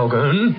Hogan